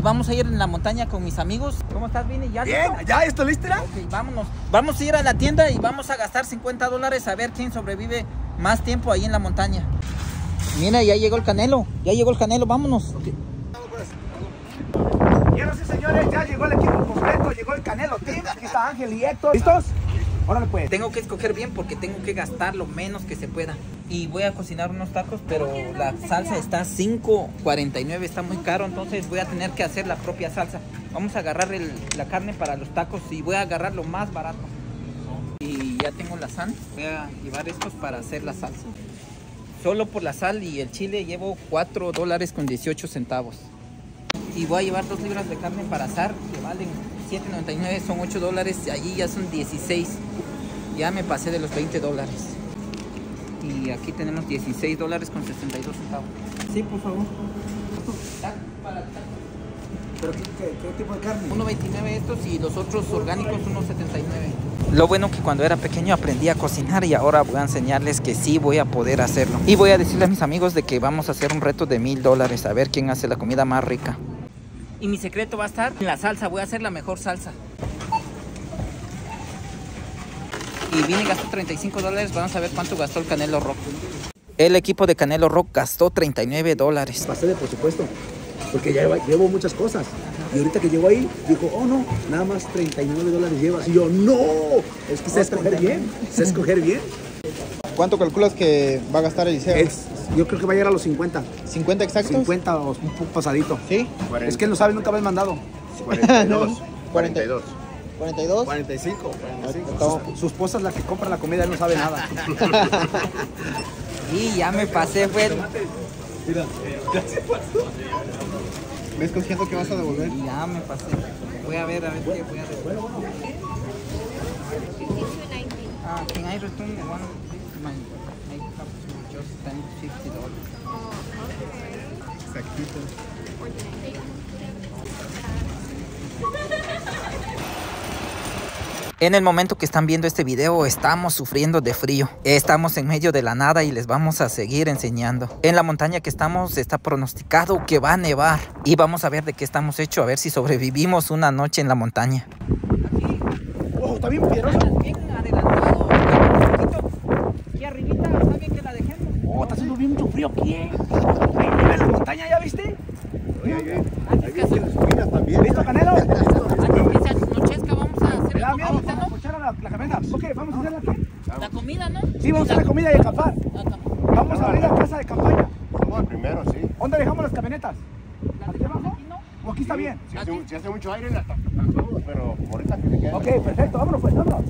y vamos a ir en la montaña con mis amigos. ¿Cómo estás, Vini? ¿Ya Bien, listo? ¿ya esto listo? Ok, vámonos. Vamos a ir a la tienda y vamos a gastar 50 dólares a ver quién sobrevive más tiempo ahí en la montaña. Mira, ya llegó el canelo. Ya llegó el canelo, vámonos. Señoras y señores, ya llegó el equipo completo, llegó el Canelo Team, aquí está Ángel y Héctor. ¿Listos? Órale pues. Tengo que escoger bien porque tengo que gastar lo menos que se pueda. Y voy a cocinar unos tacos, pero la salsa está 5.49, está muy caro, entonces voy a tener que hacer la propia salsa. Vamos a agarrar la carne para los tacos y voy a agarrar lo más barato. Y ya tengo la sal, voy a llevar estos para hacer la salsa. Solo por la sal y el chile llevo 4 dólares con 18 centavos. Y voy a llevar 2 libras de carne para asar, que valen 7.99, son 8 dólares, y allí ya son 16. Ya me pasé de los 20 dólares. Y aquí tenemos 16 dólares con 62 centavos. Sí, por favor. Para. ¿Pero qué, qué- qué tipo de carne? 1.29 estos y los otros orgánicos 1.79. Lo bueno que cuando era pequeño aprendí a cocinar y ahora voy a enseñarles que sí voy a poder hacerlo. Y voy a decirle a mis amigos de que vamos a hacer un reto de mil dólares a ver quién hace la comida más rica. Y mi secreto va a estar en la salsa, voy a hacer la mejor salsa. Y vine y gastó 35 dólares, vamos a ver cuánto gastó el Canelo Rock. El equipo de Canelo Rock gastó 39 dólares. Pasé de presupuesto, porque ya llevo, muchas cosas. Y ahorita que llegó ahí, dijo, oh no, nada más 39 dólares llevas. Y yo, no, es que sé escoger bien, sé escoger bien. ¿Cuánto calculas que va a gastar Eliseo? Es, yo creo que va a llegar a los 50, ¿50 exactos? 50 o un poco pasadito. ¿Sí? Es que él no sabe, nunca me has mandado. 42. 42. 42. 45, 45. Estamos- Su, su esposa es la que compra la comida, él no sabe nada. Y ya me pasé, fue. ¿Ves consciente que vas a devolver? Ya me pasé. Voy a ver, a ver qué voy a hacer. Ah, can I return the one? My, my cup to just spend $50 Exactito. En el momento que están viendo este video estamos sufriendo de frío. Estamos en medio de la nada y les vamos a seguir enseñando. En la montaña que estamos está pronosticado que va a nevar. Y vamos a ver de qué estamos hechos, a ver si sobrevivimos una noche en la montaña. ¡Oh, está bien piedroso! Bien adelantado, Aquí arribita, está bien que la dejemos. ¡Oh, está haciendo bien mucho frío aquí! eh. Ahí en la montaña, ¿ya viste? Antes que se, ¿Listo, Canelo? antes que se anochezca vamos a hacer ¿Me la comida, Vamos a ¿no? echar a la, la camioneta. Ok, vamos a hacer la qué? La comida, ¿no? Sí, vamos a hacer la comida y acampar. Vamos a abrir la casa de campaña. Vamos primero, sí. ¿Dónde dejamos las camionetas? la ¿Aquí abajo? ¿O aquí está bien? Si hace, mucho aire, la tapamos, pero ahorita que se quede. Ok, perfecto, vámonos pues, vámonos.